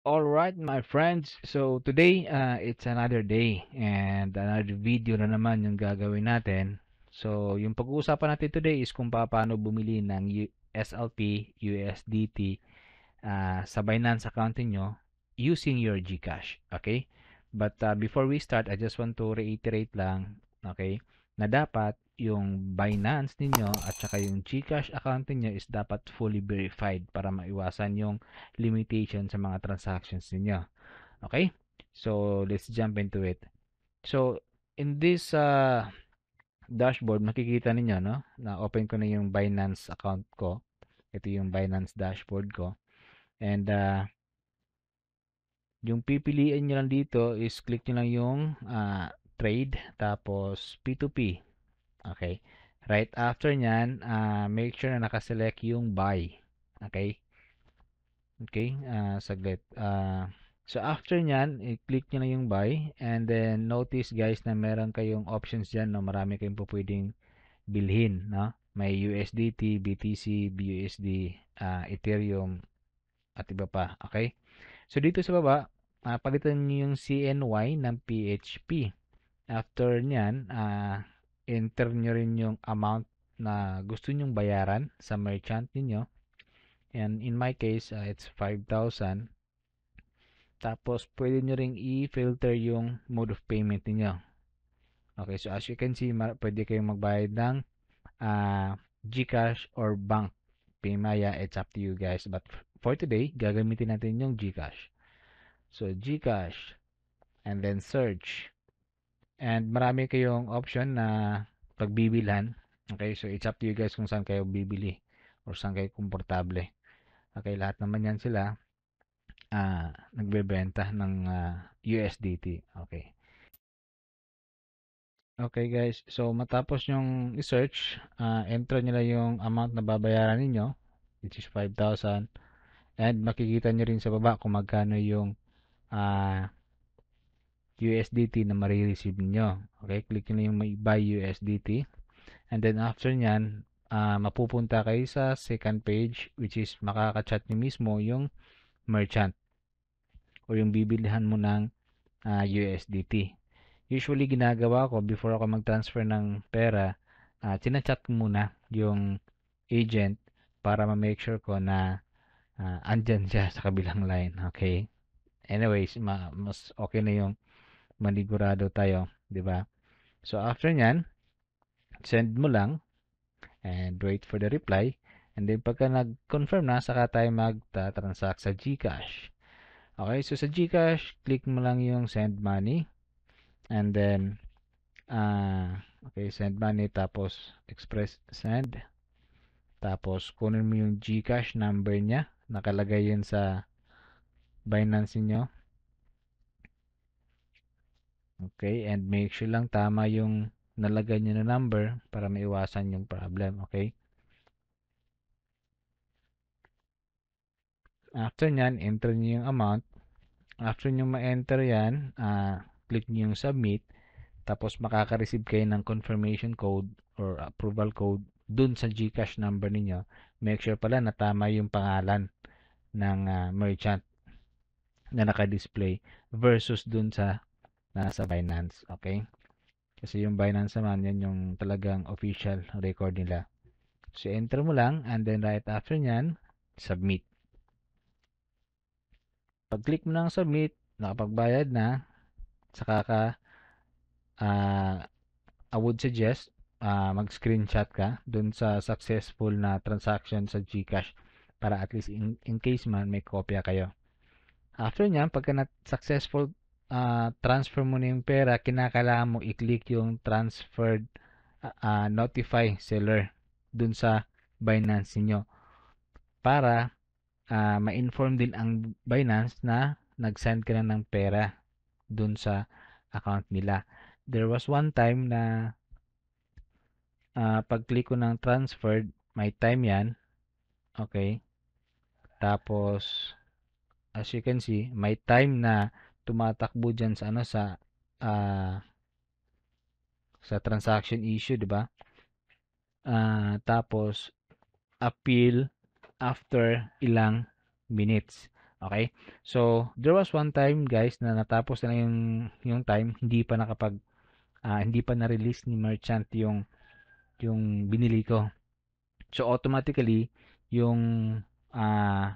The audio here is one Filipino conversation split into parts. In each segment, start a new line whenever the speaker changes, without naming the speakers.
All right, my friends. So today, uh, it's another day and another video na naman yung gagawin natin. So yung pag-uusapan natin today is kung paano bumili ng SLP, USDT uh, sa Binance account niyo using your GCash. Okay? But uh, before we start, I just want to reiterate lang, okay, na dapat yung Binance ninyo at saka yung GCash account niyo is dapat fully verified para maiwasan yung limitation sa mga transactions niyo. Okay? So, let's jump into it. So, in this uh, dashboard, makikita ninyo, no? Na open ko na yung Binance account ko. Ito yung Binance dashboard ko. And, uh, yung pipiliin nyo lang dito is click nyo lang yung uh, trade, tapos P2P. Okay. Right after nyan, uh, make sure na nakaselect yung buy. Okay. Okay. Uh, saglit. Uh, so after nyan, i-click nyo na yung buy. And then notice guys na meron kayong options dyan. No? Marami kayong pwedeng bilhin. No? May USDT, BTC, BUSD, uh, Ethereum, at iba pa. Okay. So dito sa baba, uh, palitan nyo yung CNY ng PHP. After nyan, uh, enter nyo rin yung amount na gusto nyong bayaran sa merchant ninyo. And in my case, uh, it's 5,000. Tapos, pwede nyo ring i-filter yung mode of payment niyo. Okay, so as you can see, pwede kayong magbayad ng uh, GCash or bank. Paymaya, it's up to you guys. But for today, gagamitin natin yung GCash. So, GCash. And then search. And marami kayong option na pagbibilhan. Okay, so it's up to you guys kung saan kayo bibili or saan kayo komportable. Okay, lahat naman yan sila uh, nagbebenta ng uh, ah, USDT. Okay. Okay guys, so matapos yung i-search, uh, enter nyo lang yung amount na babayaran ninyo, which is 5,000. And makikita nyo rin sa baba kung magkano yung uh, USDT na marireceive niyo. Okay, click niyo yung may buy USDT. And then after nyan, uh, mapupunta kayo sa second page which is makaka-chat niyo mismo yung merchant o yung bibilihan mo ng uh, USDT. Usually ginagawa ko before ako mag-transfer ng pera, uh, chinachat ko muna yung agent para ma-make sure ko na uh, andyan siya sa kabilang line. Okay? Anyways, ma mas okay na yung manigurado tayo, 'di ba? So after niyan, send mo lang and wait for the reply. And then pagka nag-confirm na, saka tayo mag-transact sa GCash. Okay, so sa GCash, click mo lang yung send money. And then, uh, okay, send money, tapos express send. Tapos, kunin mo yung GCash number niya. Nakalagay yun sa Binance niyo. Okay, and make sure lang tama yung nalagay nyo na number para maiwasan yung problem. Okay? After nyan, enter nyo yung amount. After nyo ma-enter yan, uh, click nyo yung submit. Tapos makaka-receive kayo ng confirmation code or approval code dun sa GCash number niyo. Make sure pala na tama yung pangalan ng uh, merchant na naka-display versus dun sa nasa Binance. Okay? Kasi yung Binance naman, yan yung talagang official record nila. So, enter mo lang and then right after nyan, submit. Pag-click mo ng submit, nakapagbayad na, saka ka, uh, I would suggest, uh, mag-screenshot ka dun sa successful na transaction sa GCash para at least in, in case man may kopya kayo. After nyan, pagka na successful uh, transfer mo na yung pera, kinakailangan mo i-click yung transferred uh, notify seller dun sa Binance niyo para uh, ma-inform din ang Binance na nag-send ka na ng pera dun sa account nila. There was one time na uh, pag-click ko ng transferred, may time yan. Okay. Tapos, as you can see, may time na tumatakbo diyan sa ano sa uh, sa transaction issue, 'di ba? Uh, tapos appeal after ilang minutes. Okay? So, there was one time guys na natapos na yung yung time, hindi pa nakapag uh, hindi pa na-release ni merchant yung yung binili ko. So automatically yung uh,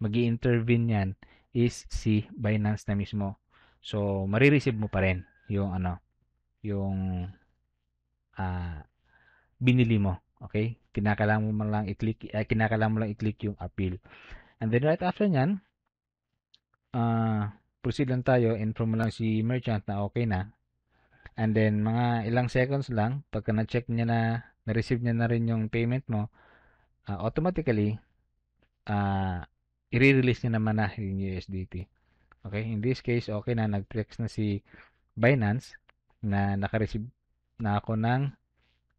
magi-intervene yan is si Binance na mismo. So marireceive mo pa rin yung ano, yung uh, binili mo. Okay? Kinakailangan mo lang i-click, uh, kinakailangan mo lang i-click yung appeal. And then right after nyan, uh, proceed lang tayo, inform mo lang si merchant na okay na. And then, mga ilang seconds lang, pagka na-check niya na, na-receive niya na rin yung payment mo, uh, automatically, uh, i-release niya naman na yung USDT. Okay, in this case, okay na, nag-text na si Binance na naka-receive na ako ng,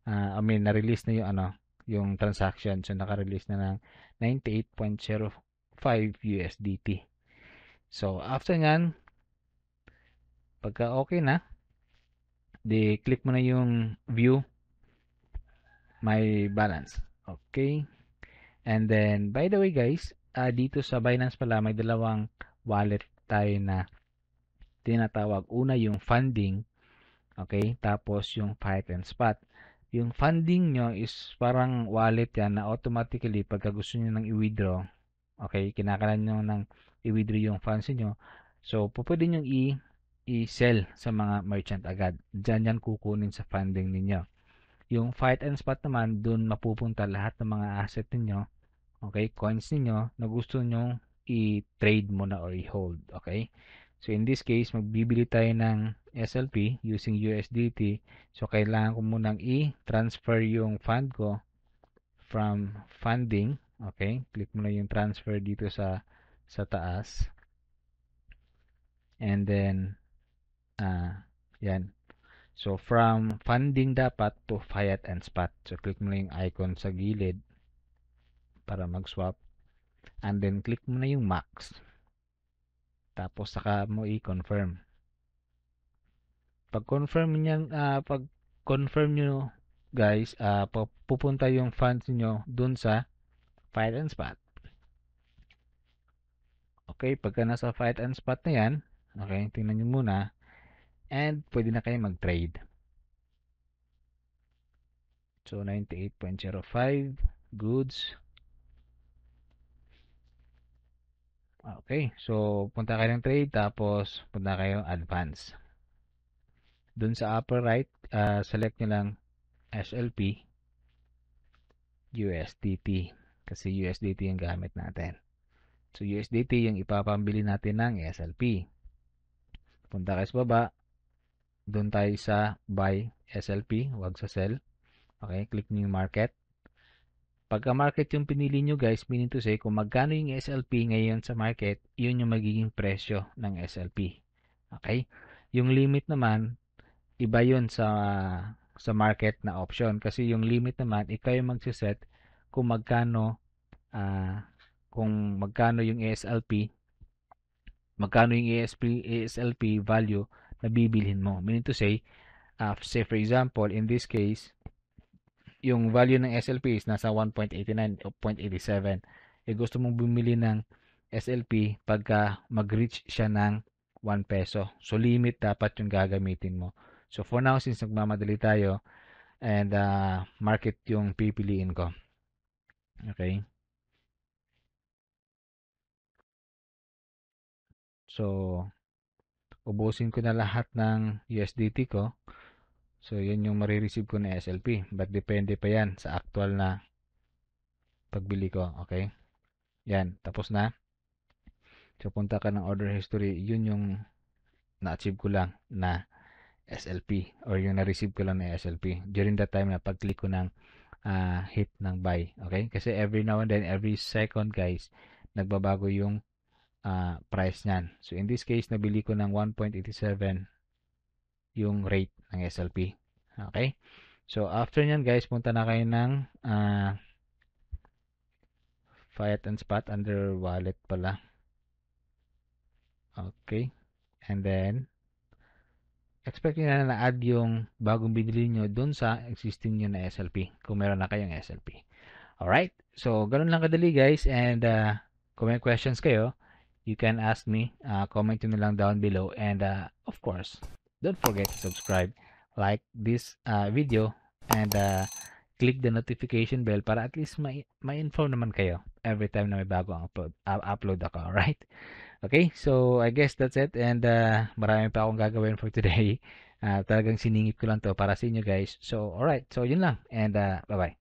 uh, I mean, na-release na yung ano, yung transaction. So, naka-release na ng 98.05 USDT. So, after nyan, pagka okay na, di click mo na yung view my balance okay and then by the way guys uh, dito sa Binance pala may dalawang wallet tayo na tinatawag. Una yung funding okay? Tapos yung fight and spot yung funding nyo is parang wallet yan na automatically pagka gusto nyo nang i-withdraw okay? Kinakalan nyo nang i-withdraw yung funds niyo so pwede nyo i i-sell sa mga merchant agad. Diyan yan kukunin sa funding ninyo. Yung fight and spot naman, dun mapupunta lahat ng mga asset ninyo, okay, coins ninyo na gusto nyo i-trade mo na or i-hold, okay? So in this case, magbibili tayo ng SLP using USDT. So kailangan ko munang i-transfer yung fund ko from funding, okay? Click mo na yung transfer dito sa sa taas. And then uh, yan. So, from funding dapat to fiat and spot. So, click mo na yung icon sa gilid para mag-swap. And then, click mo na yung max. Tapos, saka mo i-confirm. Pag-confirm niyan, uh, pag-confirm nyo, guys, uh, pupunta yung funds niyo dun sa fiat and spot. Okay, pagka nasa fiat and spot na yan, okay, tingnan nyo muna, and pwede na kayo mag-trade. So 98.05 goods. Okay, so punta kayo ng trade tapos punta kayo advance. Doon sa upper right, uh, select nyo lang SLP USDT kasi USDT yung gamit natin. So USDT yung ipapambili natin ng SLP. Punta kayo sa baba, doon tayo sa buy SLP, wag sa sell. Okay, click niyo yung market. Pagka market yung pinili nyo guys, meaning to say, kung magkano yung SLP ngayon sa market, yun yung magiging presyo ng SLP. Okay? Yung limit naman, iba yun sa sa market na option. Kasi yung limit naman, ikaw yung magsiset kung magkano uh, kung magkano yung SLP magkano yung ASP, ASLP value na bibilhin mo. Meaning to say, uh, say for example, in this case, yung value ng SLP is nasa 1.89 o 0.87. E gusto mong bumili ng SLP pagka mag-reach siya ng 1 peso. So, limit dapat yung gagamitin mo. So, for now, since nagmamadali tayo, and uh, market yung pipiliin ko. Okay? So, ubusin ko na lahat ng USDT ko. So, yun yung marireceive ko na SLP. But depende pa yan sa actual na pagbili ko. Okay? Yan. Tapos na. So, punta ka ng order history. Yun yung na-achieve ko lang na SLP or yung na-receive ko lang na SLP during that time na pag-click ko ng uh, hit ng buy. Okay? Kasi every now and then, every second guys, nagbabago yung uh, price niyan. So, in this case, nabili ko ng 1.87 yung rate ng SLP. Okay? So, after nyan guys, punta na kayo ng uh, Fiat and Spot under wallet pala. Okay. And then, expect nyo na na-add yung bagong binili nyo dun sa existing nyo na SLP. Kung meron na kayong SLP. Alright. So, ganun lang kadali guys. And, uh, kung may questions kayo, you can ask me. Uh, comment nyo na lang down below. And uh, of course, don't forget to subscribe, like this uh, video, and uh, click the notification bell para at least may, may inform naman kayo every time na may bago ang upload, uh, upload ako. Alright? Okay, so I guess that's it. And uh, marami pa akong gagawin for today. Uh, talagang siningip ko lang to para sa inyo guys. So, alright. So, yun lang. And uh, bye-bye.